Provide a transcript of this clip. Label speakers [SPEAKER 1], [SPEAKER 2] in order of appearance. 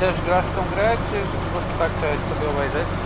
[SPEAKER 1] też gra w tą grę, czy po prostu tak sobie obejrzeć?